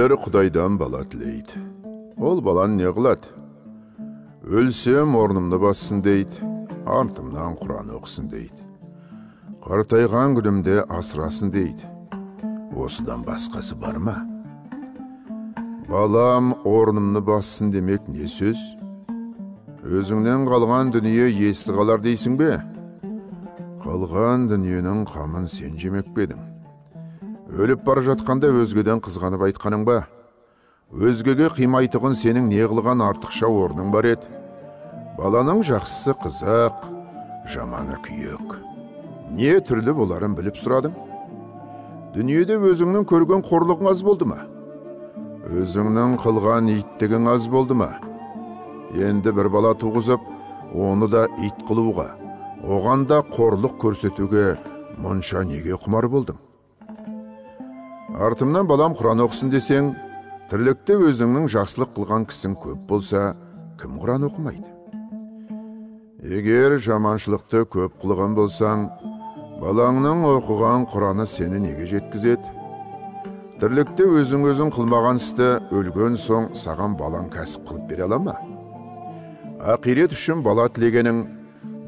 біреулері құдайдан бала тілейді. Ол баланы не қылады? Өлсем орнымды бассын дейді артымнан құран оқысын дейді. Қартайған күнімде асырасын дейді. Осыдан басқасы бар ма? Балам орнымны бассын демек не сөз? Өзіңнен қалған дүние есі қалар дейсің бе? Қалған дүниенің қамын сен жемек пе едің? Өліп бара жатқанда өзгеден қызғанып айтқаның ба? Өзгеге қимайтұғын сенің не қылған артықша орның бар еді? Баланың жақсысы қызық жаманы күйек не түрлі боларын біліп сұрадың? Дүниеде өзіңнің көрген қорлығың аз болды ма? Өзіңнің қылған иттігің аз болды ма? Енді бір бала туғызып оны да ит қылуға оған да қорлық көрсетуге мұнша неге құмар болдың? Артымнан балам құран оқысын десең тірлікте өзіңнің жақсылық қылған кісің көп болса кім құран оқымайды? Егер жаманшылықты көп қылған болсаң балаңның оқыған құраны сені неге жеткізеді? Тірлікте өзің өзің қылмаған істі өлген соң саған балаң кәсіп қылып бере ала ма? Ақирет үшін бала тілегенің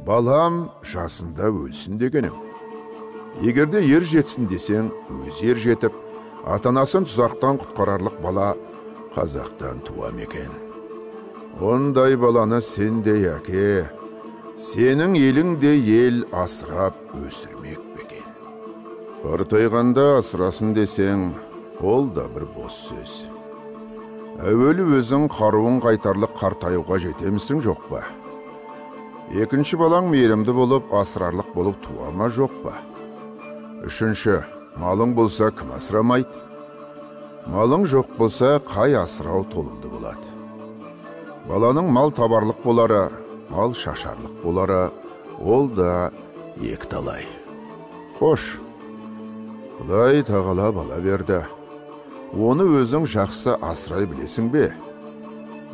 балам жасында өлсін дегенің. Егерде ер жетсін десең өзі ер жетіп ата анасын тұзақтан құтқарарлық бала қазақтан туа екен? Ондай баланы сендей әке сенің елің де ел асырап өсірмек бекен қартайғанда асырасын десең ол да бір бос сөз. Әуелі өзің қаруын қайтарлық қартаюға жетемісің жоқ па? Екінші балаң мейірімді болып асырарлық болып туа ма жоқ па? Үшінші малың болса кім асырамайды? Малың жоқ болса қай асырау толымды болады? Баланың мал табарлық болары мал шашарлық болары ол да талай қош құдай тағала бала берді. Оны өзің жақсы асырай білесің бе?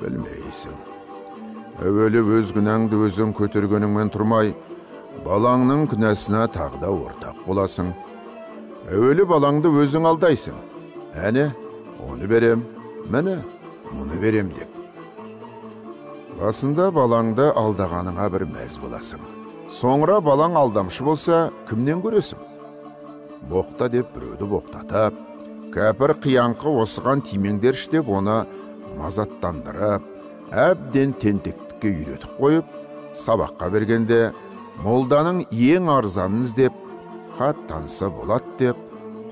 Білмейсің. Әуелі өз күнәңді өзің көтергеніңмен тұрмай балаңның күнәсіне тағы да ортақ боласың. Әуелі балаңды өзің алдайсың әне оны берем міне мұны берем деп басында балаңды алдағаныңа бір мәз боласың соңыра балаң алдамшы болса кімнен көресің боқта деп біреуді боқтатып кәпір қияңқы осыған тимеңдерші деп оны мазаттандырып әбден тентектікке үйретіп қойып сабаққа бергенде молданың ең арзанын іздеп хат таныса болады деп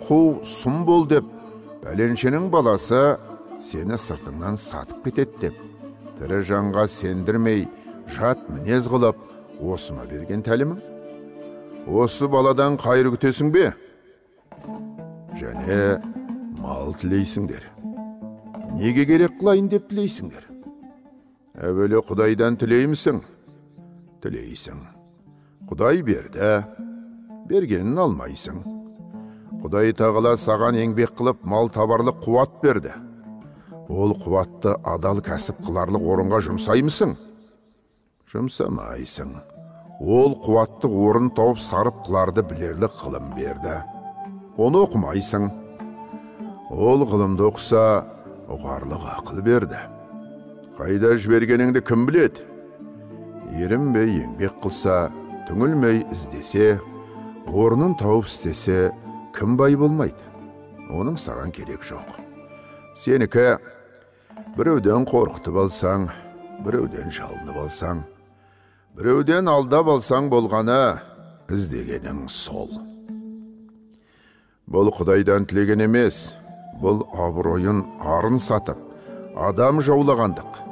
қу сұм бол деп пәленшенің баласы сені сыртыңнан сатып кетеді деп тірі жанға сендірмей жат мінез қылып осыма берген тәлімің осы баладан қайыр күтесің бе және мал тілейсіңдер неге керек қылайын деп тілейсіңдер әуелі құдайдан тілеймісің тілейсің құдай берді бергенін алмайсың. Құдай тағала саған еңбек қылып мал табарлық қуат берді. Ол қуатты адал кәсіп қыларлық орынға жұмсаймысың. Жұмсамайсың. Ол қуатты орын тауып сарып қыларды білерлік ғылым берді. Оны оқымайсың. Ол ғылымды оқыса ұғарлық ақыл берді. Қайда жібергеніңді кім біледі? Ерінбей еңбек қылса түңілмей іздесе орнын тауып істесе кім бай болмайды? Оның саған керек жоқ. Сенікі біреуден қорқытып алсаң біреуден жалынып алсаң біреуден алдап алсаң болғаны іздегенің сол. Бұл құдайдан тілеген емес бұл абыройын арын сатып адам жаулағандық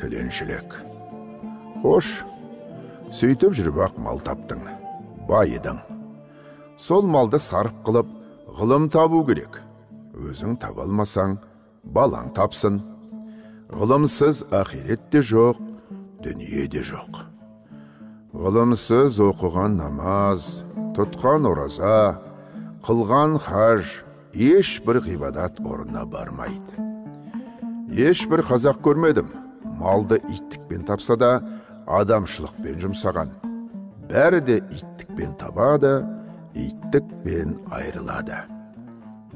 тіленшілік. Қош сөйтіп жүріп ақ мал таптың байыдың сол малды сарып қылып ғылым табу керек. Өзің таба алмасаң балаң тапсын. Ғылымсыз ақирет те жоқ дүние де жоқ. Ғылымсыз оқыған намаз тұтқан ораза қылған хаж ешбір ғибадат орнына бармайды. Ешбір қазақ көрмедім. Малды иттікпен тапса да адамшылықпен жұмсаған. Бәрі де иттікпен табады иттікпен айырылады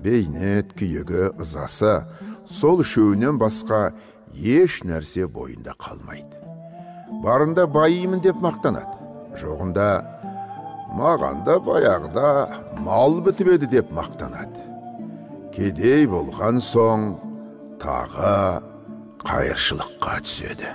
бейнет күйегі ызасы сол үшеуінен басқа еш нәрсе бойында қалмайды. Барында байимын деп мақтанады. Жоғында маған да баяғыда мал бітіп еді деп мақтанады. Кедей болған соң тағы қайыршылыққа түседі.